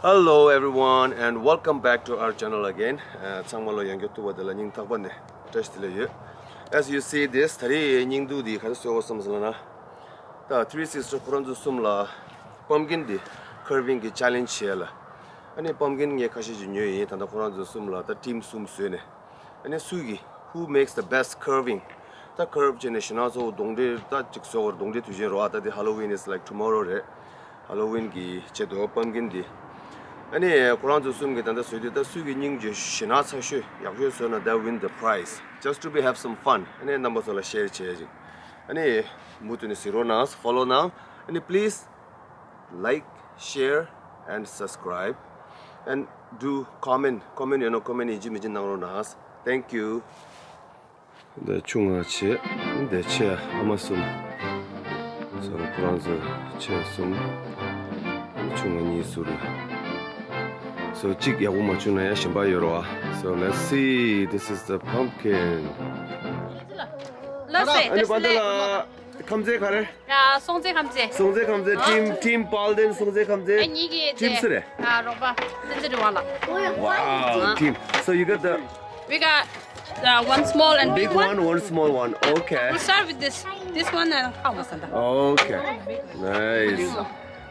Hello everyone and welcome back to our channel again. Tsangmalo yangyo tuwa dala nying takba ne. Test le ye. As you see this, thari ning du di khas so sam sala na. Ta three sister sum la pumpkin di curving ki challenge che la. Ani pumpkin nge khashi ju nyo kuran tanda sum la ta team sum su ne. Ani sugi, who makes the best curving? Ta curve chene so dongde ta chik sogo dongde tuje ro ta di Halloween is like tomorrow re. Halloween ki che do pumpkin di 아니 Quran to sum getan da suyu da suyu ning je shina sa shu ya ju so na da win the prize. Just to be have some fun. ane number so la share che ji ane mutu ni siro na follow now. and please like share and subscribe. And do comment. Comment you know comment ji mi jin na ro na thank you. da chunga che de che amasum so Quran so che sum chunga ni suru So chik yagu machuna ya shimba yorwa. So let's see. This is the pumpkin. Let's see. 아니 받아라. 감제 가래. 야, 송제 감제. 송제 감제 팀, 팀 발된 송제 감제. 아니 이게 팀 쓰래. 아, 로바. 진짜 좋아라. Wow, team. So you got the We got uh, one small and big one, one small one. Okay. We start with this. This one and how much is that? Okay. Nice.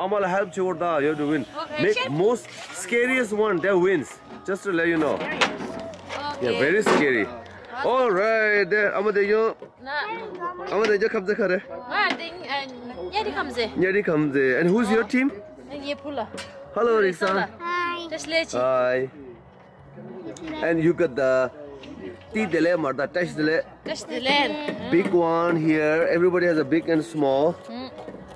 Amal help you you have to win. Okay. Make most scariest one that wins. Just to let you know. Okay. Yeah, very scary. All right, there. Amma de yo. Amma de yo kamze kare. Yadi kamze. Yadi kamze. And who's your team? Yepula. Hello, Riksan. Hi. Hi. And you got the tea dile, marda touch delay. Touch delay. Big one here. Everybody has a big and small. Mm.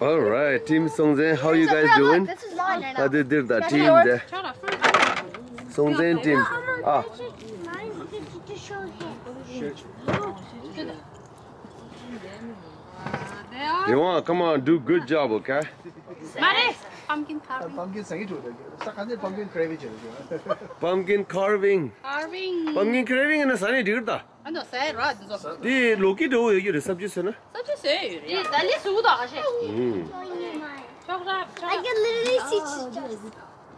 All right, Team Songzen, how you guys doing? Ah, did that team there. Songzen team. Ah. Come on, do good job, okay? Maris, pumpkin carving. Uh, pumpkin sangi chode. Sakande pumpkin carving chode. Pumpkin carving. Carving. Pumpkin carving na sani dude. 안도 세 라드 저. 이 로키도 여기를 섭지스나? 서주세. 이 달리 수다 하시. 음. 저라. I can literally see.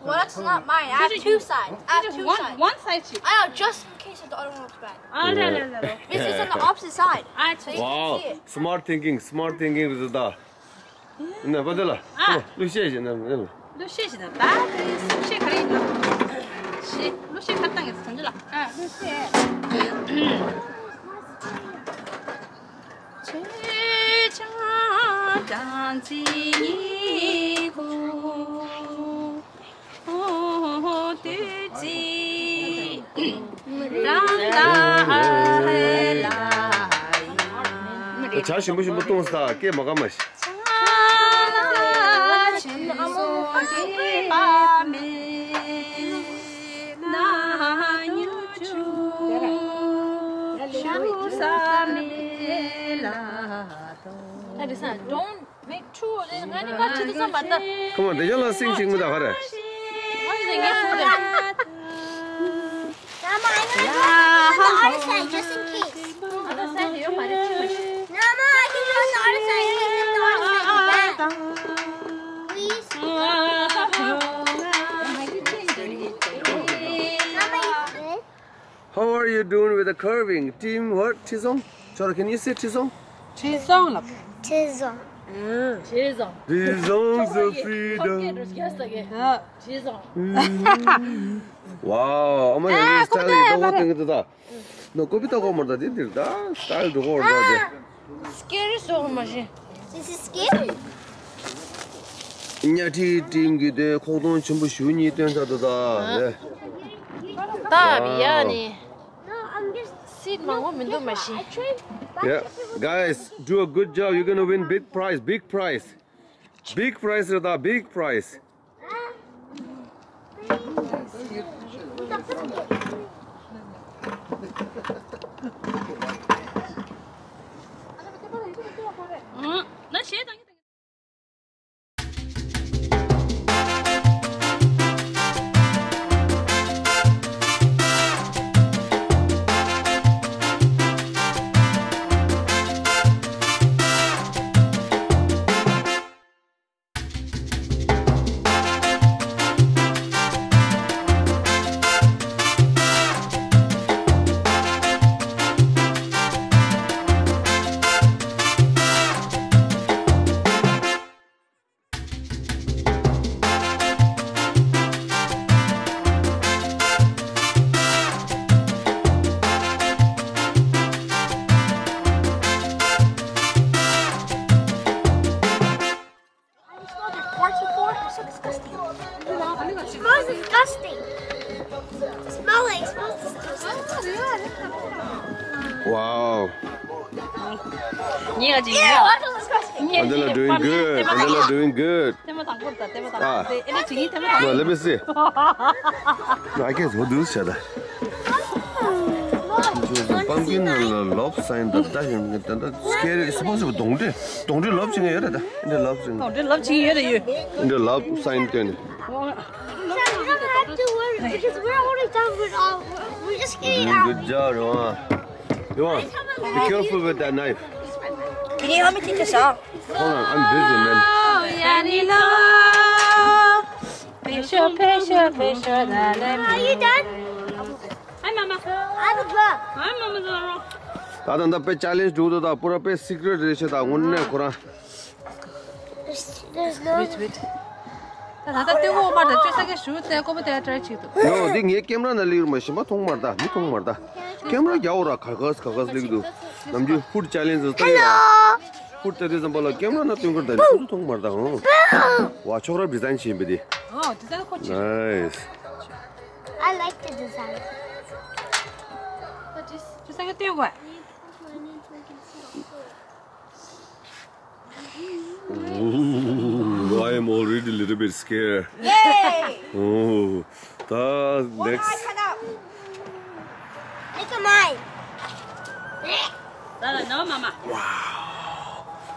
Well, that's not mine. I have two sides. I have two one sides. one side chip. I know, just in case the other one looks bad. 아, 라라라. This is on the opposite side. 아, So 저. you Wow, can see it. smart thinking, smart thinking is that. 나 받을라. 아. 루시에지 나. 나. 루시시다. 나 루시 가리 있나? 시 루시 갔다에서 던질라. 아, 루시. 제자장지고 어디지 란다알라이 자신 무슨 뭐 동사 게 뭐가 맛이. Don't make to. Come on, they sing sing with the Mama, I'm the just in case. Mama, I can. The How are you doing with the curving? Team what, Chisong? Chora, can you say Chisong? Chisong, love. 라. Tizzle. 지성. The songs of 거기에 freedom. 루스키하스게. 지성. 와, 어머 여기 스타일이 너무 땡기다. 너 꼽이다고 말다 딘들다. 스타일 두고 올다. 스케일 쏘는 맛이. This is scary. 인야티 팀기대 코돈 전부 쉬운이 된다다. 네. 다 미안해. seed mango mindo mashi. Yeah, guys, do a good job. You're gonna win big prize, big prize, big prize, Rada, big prize. Ah. No, let me see. no, I guess we'll do this other. Pumpkin love sign the dying the scary it's supposed to don't it don't it love singer that in the love singer don't it love singer you in the love sign then because we're already done with all we're just getting out good job Roa you want be careful with that knife. Can you help me take this off hold on I'm busy man. yani la Pesho, pesho, pesho, la la Are you done? Hi, Mama. I have a book. Hi, Mama Zoro. Tadan da pe challenge do da pura pe secret reshe da unne khura. There's no Wait, wait. 나다 뜨고 말다 쬐사게 슈트 거부 대 트라이 치도 요 딩에 카메라 날리 마시 마 통마다 니 통마다 카메라 야오라 가가스 가가스 리그도 남주 푸드 챌린지 또 헬로 kurta de zambala kemra na tungur da ni tong mar da ho wa chora design chi be de oh design ko chi nice i like the design but just just like a what Ooh, I am already a little bit scared. Yay! Oh, the One next. Eye cut out. Make a mine. Wow.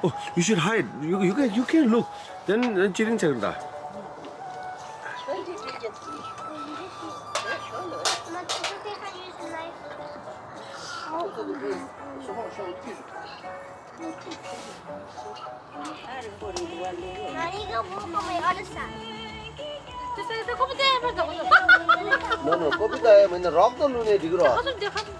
Oh, you should hide. You you can you can look. Then then cheating check다. Now you go move on my other side. 쬐싸게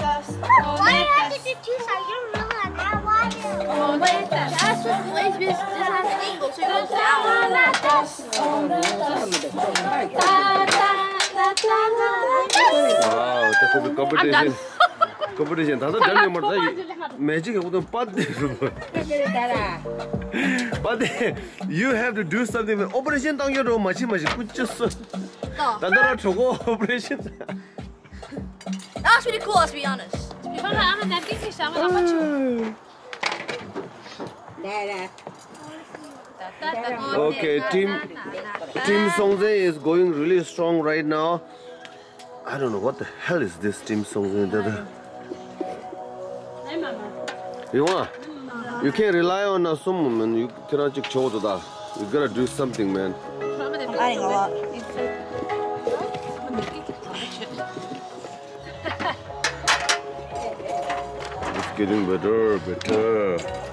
That's Biz just has an angle, so it goes down. Wow, the food competition. Competition. 다들 젊은 말다. 매직에 오던 빠데. 빠데. You have to do something. 오퍼레이션 당겨도 마치 마치 붙였어. 나더러 저거 오퍼레이션. That was pretty cool, let's be honest. 이거는 아마 내 삐끼 샤마 한맞 Okay, team Team Songze is going really strong right now. I don't know what the hell is this Team Songze. You want? You can't rely on a sum man. You cannot just show that. You gotta do something, man. I'm a lot. It's getting better, better.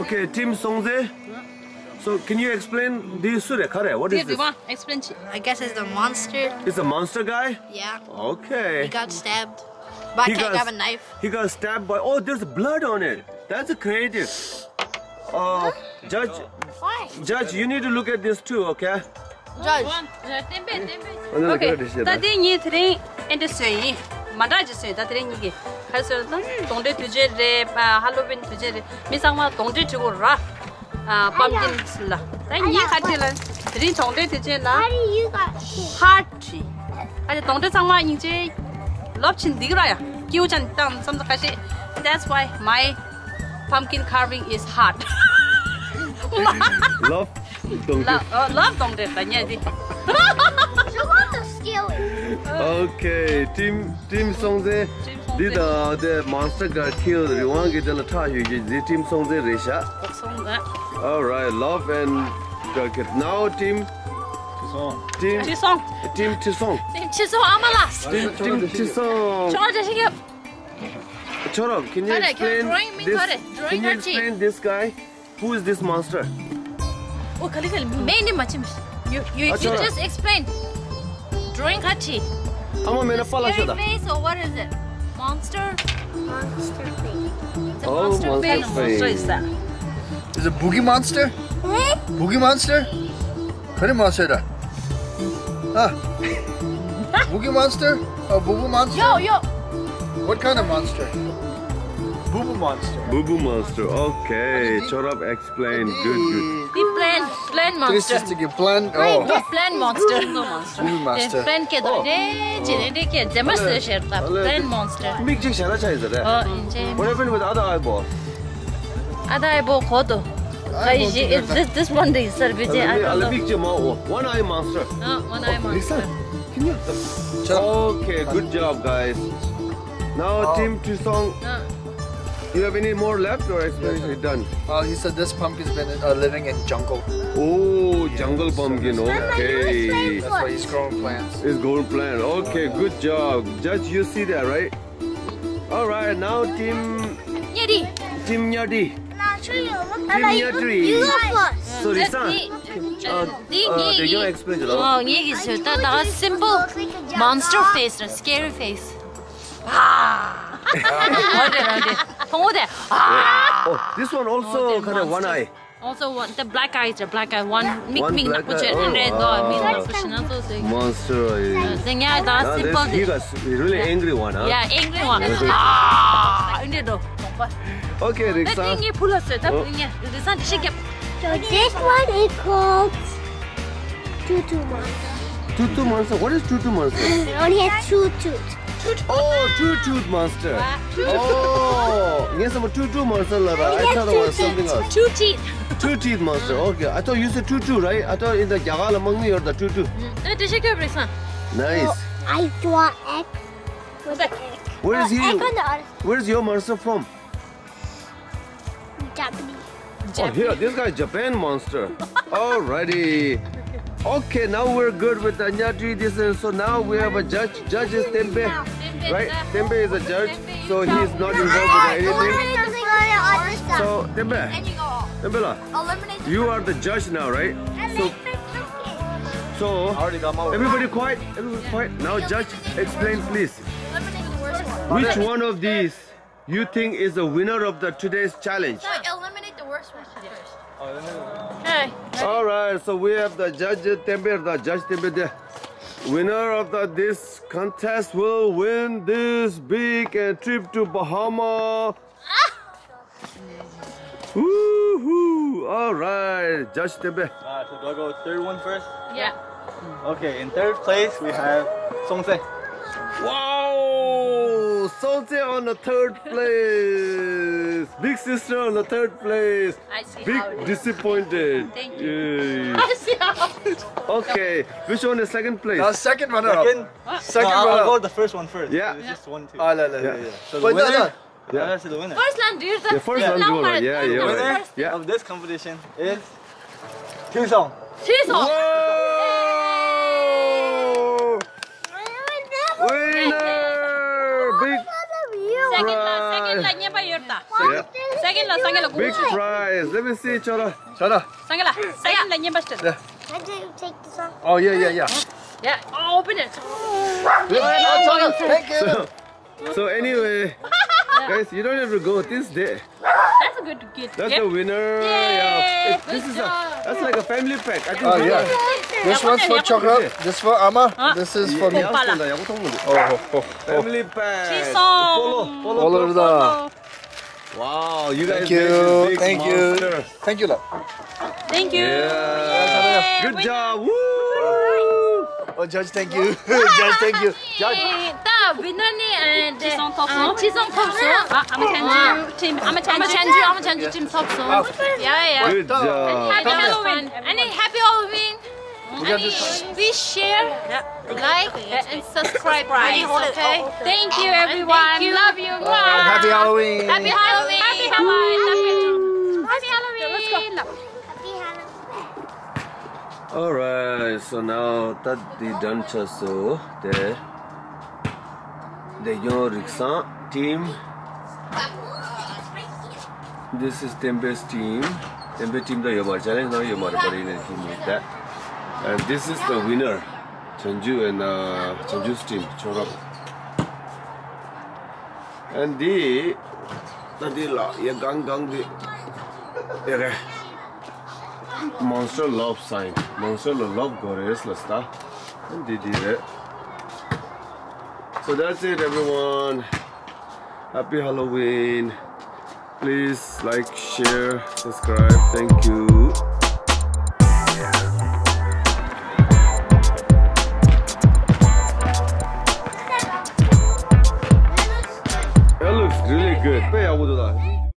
Okay, Team Songze. So, can you explain this sure kare? What is this? Explain. I guess it's the monster. It's a monster guy. Yeah. Okay. He got stabbed. But he I can't got, grab a knife. He got stabbed by. Oh, there's blood on it. That's creative. Uh. Judge, Why? Judge, you need to look at this too, okay? Judge. Okay. Tadi ni tering ende sui. Manda je sui. Tadi ni ge. Kaso dan dongde tuje the Halloween tuje re. Misang ma dongde chigo ra. Ah, pumpkin sila. Tadi ni kati la. Tadi dongde tuje la. How do you got? Heart I Aje dongde sang ma inje Love lobchin digraya kyuchan tam samsakashi that's why my pumpkin carving is hard. Love don't love, uh, love don't get okay team team songze did uh, the monster got killed. You want to get the ta you the team songze resha all right love and now team Tisson. Dim. Tisson. Dim Tisson. Dim Tisson Amalas. Dim Dim Tisson. Çorap teşekkür. Çorap, can you explain this? Can you explain this guy? Who is this monster? Oh, o kali kali benim maçmış. You you, you just explain. Drawing kaçı? Ama bana palaşada. Scary face or what is it? Monster. Monster face. Oh, monster, monster face. Monster is that? Is it boogie monster? Boogie monster? Kırı masada. Huh. Boogie monster? A boo boo monster? Yo yo. What kind of monster? Boo boo monster. Boo boo monster. Okay. Chorab explained. Good good. The plan plan monster. This is the plan. Oh. The plan monster. No monster. Boo monster. Plan ke oh. do ne? Jene de ke jamar se sherta. Plan monster. Big jing shara chai zara. Oh, inje. What happened with other eyeball? Other eyeball khodo. This, this one day, sir, Vijay. Olympic Jama, one eye monster. No, one eye oh, monster. Okay, good job, guys. Now, oh. Team Chisong. No. You have any more left or is it done? Uh, he said this pumpkin's been uh, living in jungle. Oh, jungle pumpkin, so okay. That's why he's growing plants. It's growing plant. Okay, good job. Judge, you see that, right? All right, now Team... Yeti. Team Yeti. tree. Give me You go first. So Risa, uh, uh, did you explain it? Oh, ye is so that that simple monster face, a scary face. Ah. Oh, this one also kind of one eye. Also one the black eyes, the black eye one mix mix na put it red dot mix na put na so so. Monster. Then yeah, that simple. You guys really angry one, huh? Yeah, angry one. Ah, in the dog. ba okay riksa that thing you pull us that thing yeah she kept so this one is called tutu monster tutu monster what is tutu monster it only has two tooth Oh, two tooth monster. Oh, yes, I'm a two tooth monster Lara. I thought it was something else. Two teeth. two teeth monster. Okay, I thought you said two two, right? I thought in the Yagala Mangni or the two two. No, did Nice. I draw X. egg. the X? Where is he? Egg on the earth. Where's your monster from? Japanese. Oh, here, this guy is Japan monster. Alrighty. Okay, now we're good with the Nyatri. This is so now we have a judge. Judge is Tempe, right? Tempe is a judge, so he's not involved with anything. So Tempe, you go Tempela, you are the judge now, right? So, so already got my everybody quiet. Everybody quiet. Now, judge, explain please. eliminate the worst one. Which one of these you think is the winner of the today's challenge? eliminate the worst one first. Hey. All right, so we have the judge Tembe, the judge Tembe. The winner of the, this contest will win this big uh, trip to Bahama. Woohoo! All right, Judge Tembe. Uh, so do I go third one first? Yeah. Okay, in third place we have Songse. Wow! Sonse on the third place. Big sister on the third place. I see Big how it is. disappointed. Thank Yay. I see how it is. Okay, which one is second place? Uh, second runner up. Second, Second no, I'll, runner I'll go the first one first. Yeah. It's just one, two. Ah, la, la, la, Yeah. yeah. So the But no, winner, no. Yeah. that's the winner. First land, dude. The first one, Long winner. one. Yeah, yeah, Winner Yeah. of this competition is Song. Cheese on. Whoa! Winner! Big, Second la, Right. second la nyeba yorta. yeah. Second la, second la. Big prize. Let me see, Chora. Shara. Second la, second la nyeba. Yeah. I didn't take this off. Oh, yeah, yeah, yeah. Yeah. Oh, open it. Yeah, oh, Thank you. So, so anyway, guys, you don't have to go this day. That's a good gift. That's gift. the winner. Yay! Yeah. It- this Good is a, that's like a family pack. I think Oh, yeah. This one's for chocolate. This for Amma. This is for me. Oh, oh, oh. Family pack. Cheese Polo. on. Polo. All over the. Wow, you guys Thank made this you. big Thank you. monster. Thank you, love. Thank you. Yeah. Good Winner. job. Woo! Oh, Judge, thank you. Judge, thank you. Judge. The winner ni uh, 지성 톱소. 지성 톱소. 아, 아마 찬주 팀. 아마 찬주. 아마 찬주. 아마 찬주 팀 톱소. 야야. Good job. Happy Halloween. And happy Halloween. got And this. please share, like, and subscribe. Please, oh, okay? Thank you, everyone. Love you. Happy Halloween. Happy Halloween. Happy Halloween. Happy Halloween. Let's go. Happy Halloween. Alright, so now that the done so the the your rickshaw team. This is Tempe's team. Tempe team the Yomar challenge now Yomar Parina team with that. And this is the winner, Chanju and uh, team, Chorap. And the the ye gang gang the okay. Monster love sign. Monster love goddess lasta. And they did it. So that's it everyone. Happy Halloween. Please like, share, subscribe. Thank you.